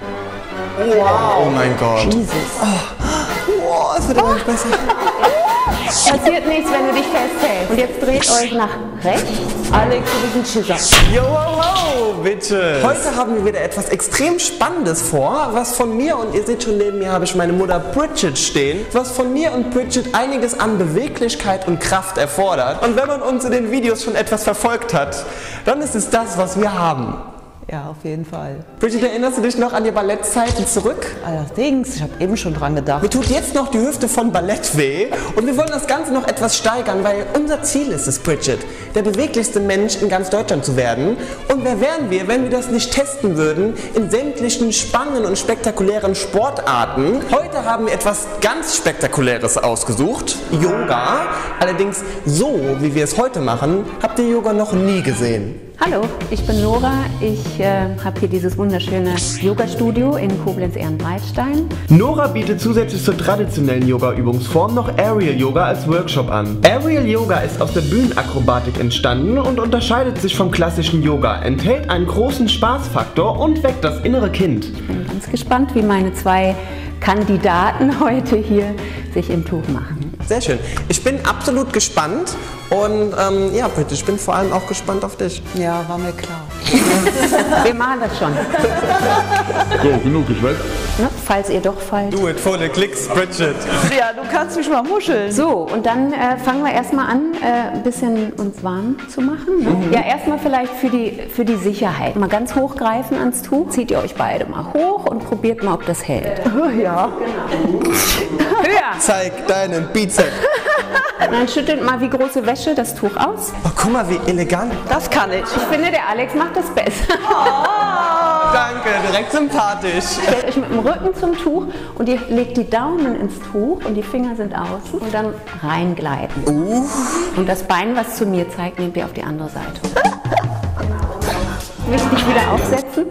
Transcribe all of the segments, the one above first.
Wow. Oh mein Gott. Jesus. Oh, es wird immer nicht besser. Passiert nichts, wenn du dich festhältst. Und jetzt dreht euch nach rechts. Alex, du bist ein Schisser. Yo, wow, wow, bitte. Heute haben wir wieder etwas extrem Spannendes vor, was von mir, und ihr seht schon neben mir habe ich meine Mutter Bridget stehen, was von mir und Bridget einiges an Beweglichkeit und Kraft erfordert. Und wenn man uns in den Videos schon etwas verfolgt hat, dann ist es das, was wir haben. Ja, auf jeden Fall. Bridget, erinnerst du dich noch an die Ballettzeiten zurück? Allerdings, ich habe eben schon dran gedacht. Mir tut jetzt noch die Hüfte von Ballett weh und wir wollen das Ganze noch etwas steigern, weil unser Ziel ist es, Bridget, der beweglichste Mensch in ganz Deutschland zu werden. Und wer wären wir, wenn wir das nicht testen würden in sämtlichen spannenden und spektakulären Sportarten? Heute haben wir etwas ganz Spektakuläres ausgesucht, Yoga. Allerdings so, wie wir es heute machen, habt ihr Yoga noch nie gesehen. Hallo, ich bin Nora. Ich äh, habe hier dieses wunderschöne Yoga-Studio in Koblenz-Ehrenbreitstein. Nora bietet zusätzlich zur traditionellen Yoga-Übungsform noch Aerial Yoga als Workshop an. Aerial Yoga ist aus der Bühnenakrobatik entstanden und unterscheidet sich vom klassischen Yoga, enthält einen großen Spaßfaktor und weckt das innere Kind. Ich bin ganz gespannt, wie meine zwei Kandidaten heute hier sich im Tuch machen. Sehr schön. Ich bin absolut gespannt und ähm, ja, bitte, ich bin vor allem auch gespannt auf dich. Ja, war mir klar. Wir machen das schon. So, genug geschwätzt. Ne? Falls ihr doch fallt. Do it for the clicks, Bridget. Ja, du kannst mich mal muscheln. So, und dann äh, fangen wir erstmal an, äh, ein bisschen uns warm zu machen. Ne? Ja, erstmal vielleicht für die, für die Sicherheit. Mal ganz hoch greifen ans Tuch. Zieht ihr euch beide mal hoch und probiert mal, ob das hält. Ja. Höher! Zeig deinen Bizeps. Und dann schüttelt mal wie große Wäsche das Tuch aus. Oh, guck mal, wie elegant. Das kann ich. Ich finde, der Alex macht das besser. Danke, direkt sympathisch. Stellt euch mit dem Rücken zum Tuch und ihr legt die Daumen ins Tuch und die Finger sind außen und dann reingleiten. Und das Bein, was zu mir zeigt, nehmt ihr auf die andere Seite. Willst dich wieder aufsetzen?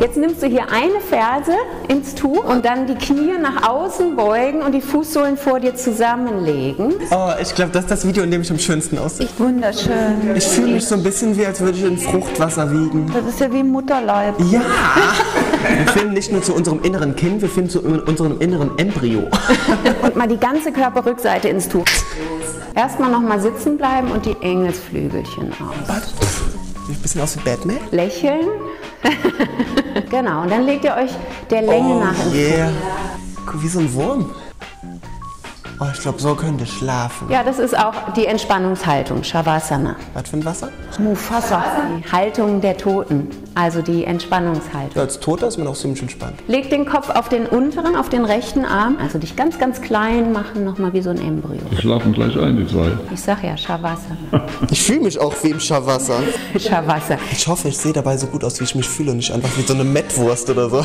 Jetzt nimmst du hier eine Ferse ins Tuch und dann die Knie nach außen beugen und die Fußsohlen vor dir zusammenlegen. Oh, ich glaube, das ist das Video, in dem ich am schönsten aussehe. Wunderschön. Ich fühle mich so ein bisschen wie, als würde ich in Fruchtwasser wiegen. Das ist ja wie Mutterleib. Ja! Wir filmen nicht nur zu unserem inneren Kind, wir filmen zu unserem inneren Embryo. Und mal die ganze Körperrückseite ins Tuch. Erstmal nochmal sitzen bleiben und die Engelsflügelchen aus. Sieht ein bisschen aus wie Batman. Lächeln. genau, und dann legt ihr euch der Länge nach ins yeah. Guck, wie so ein Wurm. Oh, ich glaube, so könnte ich schlafen. Ja, das ist auch die Entspannungshaltung, Shavasana. Was für ein Wasser? Mufasa. Die Haltung der Toten, also die Entspannungshaltung. Ja, als Toter ist man auch ziemlich entspannt. Leg den Kopf auf den unteren, auf den rechten Arm, also dich ganz, ganz klein machen, nochmal wie so ein Embryo. Die schlafen gleich ein, die zwei. Ich sag ja, Shavasana. Ich fühle mich auch wie im Shavasana. Shavasana. Ich hoffe, ich sehe dabei so gut aus, wie ich mich fühle und nicht einfach wie so eine Mettwurst oder so.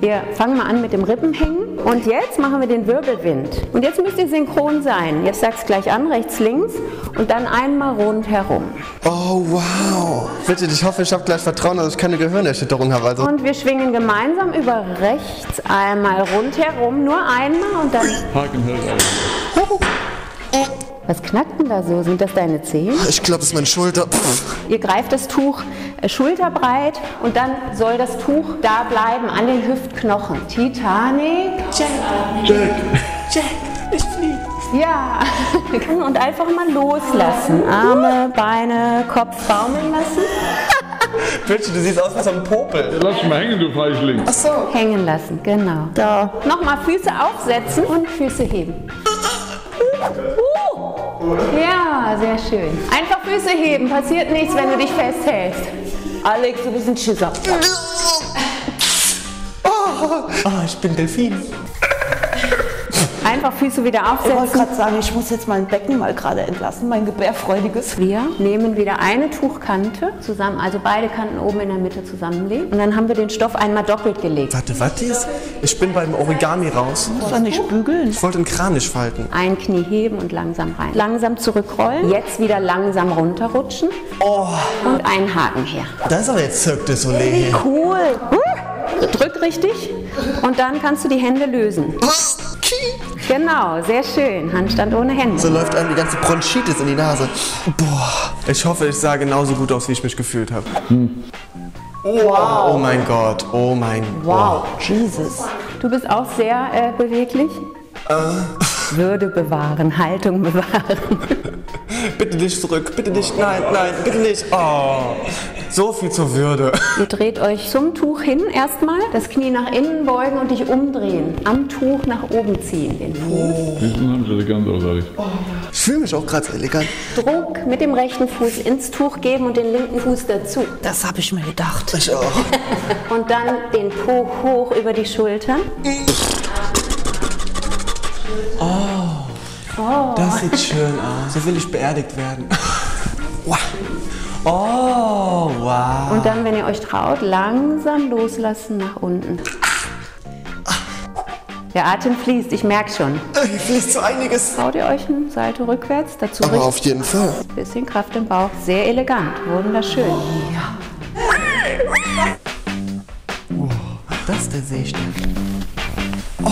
Wir fangen mal an mit dem Rippenhängen und jetzt machen wir den Wirbelwind. Und jetzt müsst ihr synchron sein. Jetzt sag's gleich an, rechts, links und dann einmal rundherum. Oh, wow. Bitte, ich hoffe, ich habe gleich Vertrauen, dass ich keine Gehirnerschütterung habe. Also, Und wir schwingen gemeinsam über rechts einmal rundherum, nur einmal und dann. Haken hält auf. Was knackt denn da so? Sind das deine Zehen? ich glaube, das ist meine Schulter. Pff. Ihr greift das Tuch äh, schulterbreit und dann soll das Tuch da bleiben, an den Hüftknochen. Titanic. Jack, ich fliege. Ja. Und einfach mal loslassen. Arme, Beine, Kopf baumeln lassen. Bitte, du siehst aus wie so ein Popel. Lass dich mal hängen, du Feichling. Ach so. Hängen lassen, genau. Da. Nochmal Füße aufsetzen und Füße heben. Ja, sehr schön. Einfach Füße heben, passiert nichts, wenn du dich festhältst. Alex, du bist ein Schisser. Oh, ich bin Delfin. Einfach Füße wieder Ich wollte aufsetzen. gerade sagen, ich muss jetzt mein Becken mal gerade entlassen, mein gebärfreudiges. Wir nehmen wieder eine Tuchkante zusammen, also beide Kanten oben in der Mitte zusammenlegen. Und dann haben wir den Stoff einmal doppelt gelegt. Warte, was ist? Ich bin beim Origami raus. Muss er nicht bügeln? Ich wollte den Kranich falten. Ein Knie heben und langsam rein. Langsam zurückrollen. Jetzt wieder langsam runterrutschen. Und einen Haken her. Das ist aber jetzt Cirque du Soleil. Cool. Drück richtig. Und dann kannst du die Hände lösen. Genau, sehr schön. Handstand ohne Hände. So läuft einem die ganze Bronchitis in die Nase. Boah. Ich hoffe, ich sah genauso gut aus, wie ich mich gefühlt habe. Oh mein Gott, oh mein Wow, Jesus. Du bist auch sehr äh, beweglich. Würde bewahren, Haltung bewahren. Bitte nicht zurück, bitte nicht, nein, nein, bitte nicht. Oh, so viel zur Würde. Ihr dreht euch zum Tuch hin erstmal, das Knie nach innen beugen und dich umdrehen. Am Tuch nach oben ziehen, den sind unheimlich elegant aus, ehrlich. Ich fühle mich auch gerade so elegant. Druck mit dem rechten Fuß ins Tuch geben und den linken Fuß dazu. Das habe ich mir gedacht. Ich auch. Und dann den Po hoch über die Schultern. Das sieht schön aus. So will ich beerdigt werden. Wow. Oh, wow. Und dann, wenn ihr euch traut, langsam loslassen nach unten. Der Atem fließt, ich merke schon. Hier fließt so einiges. Traut ihr euch ein Salto rückwärts? Dazu Aber auf jeden Fall. bisschen Kraft im Bauch. Sehr elegant, wunderschön. Das der Seestern. Oh,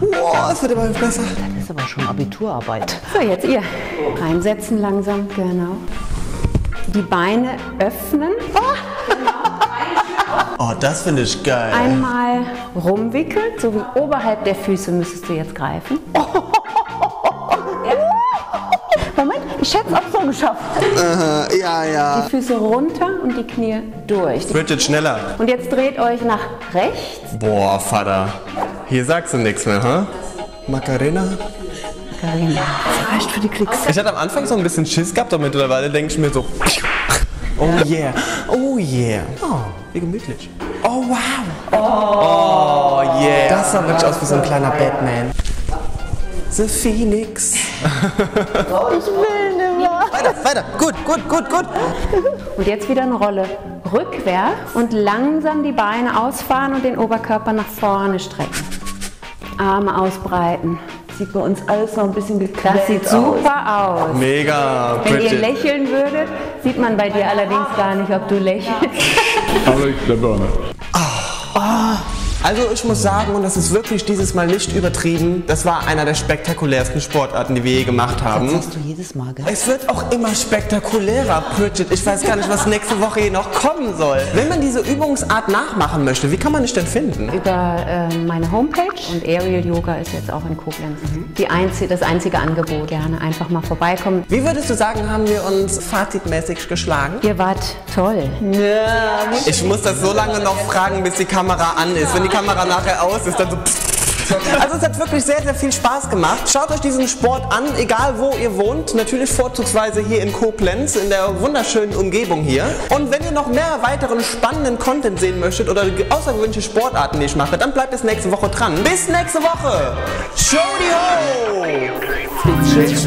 wow, es wird immer besser. Das ist aber schon Abiturarbeit. So, jetzt ihr. Reinsetzen langsam, genau. Die Beine öffnen. Oh, das finde ich geil. Einmal rumwickeln, so wie oberhalb der Füße müsstest du jetzt greifen. Moment, ich hätte es auch so geschafft. ja, ja. Die Füße runter und die Knie durch. Bridget, schneller. Und jetzt dreht euch nach rechts. Boah, Vater. Hier sagst du nichts mehr, ha? Macarena? Carina. Das reicht für die Klicks. Ich hatte am Anfang so ein bisschen Schiss gehabt, aber mittlerweile denke ich mir so. Oh yeah, oh yeah. Oh, wie gemütlich. Oh wow. Oh yeah. Das sah wirklich aus wie so ein kleiner Batman. The Phoenix. Weiter, weiter. Gut, gut, gut, gut. Und jetzt wieder eine Rolle rückwärts und langsam die Beine ausfahren und den Oberkörper nach vorne strecken. Arme ausbreiten. Sieht bei uns alles noch ein bisschen gequält Das sieht aus. super aus. Mega, Wenn ihr Bridget. lächeln würdet, sieht man bei dir allerdings gar nicht, ob du lächelst. Alex, der Burner. Also ich muss sagen, und das ist wirklich dieses Mal nicht übertrieben, das war einer der spektakulärsten Sportarten, die wir je gemacht Das haben. hast du jedes Mal gehabt. Es wird auch immer spektakulärer, Bridget. Ich weiß gar nicht, was nächste Woche hier noch kommen soll. Wenn man diese Übungsart nachmachen möchte, wie kann man dich denn finden? Über äh, meine Homepage und Aerial Yoga ist jetzt auch in Koblenz. Die einzige, das einzige Angebot. Gerne einfach mal vorbeikommen. Wie würdest du sagen, haben wir uns fazitmäßig geschlagen? Ihr wart toll. Ich muss das so lange noch fragen, bis die Kamera an ist. Wenn die Kamera nachher aus ist, dann so... Also es hat wirklich sehr, sehr viel Spaß gemacht. Schaut euch diesen Sport an, egal wo ihr wohnt. Natürlich vorzugsweise hier in Koblenz, in der wunderschönen Umgebung hier. Und wenn ihr noch mehr weiteren spannenden Content sehen möchtet oder außergewöhnliche Sportarten, die ich mache, dann bleibt bis nächste Woche dran. Bis nächste Woche! Show die Ho! Tschüss.